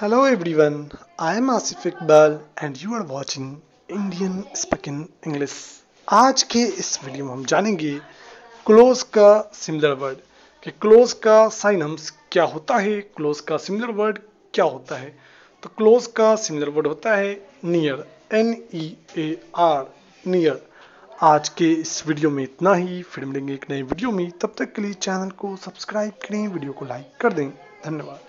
Hello everyone, I am Asif Iqbal and you are watching Indian Spoken English. आज के इस video में हम जानेंगे क्लोज का सिमिलर वर्ड कि क्लोज का साइनम्स क्या होता है क्लोज का सिमिलर वर्ड क्या होता है। तो क्लोज का सिमिलर वर्ड होता है near N E A R near आज के इस वीडियो में इतना ही। फिर मिलेंगे एक नए वीडियो में। तब तक के लिए चैनल को सब्सक्राइब करें वीडियो को लाइक कर दें। धन्यवाद।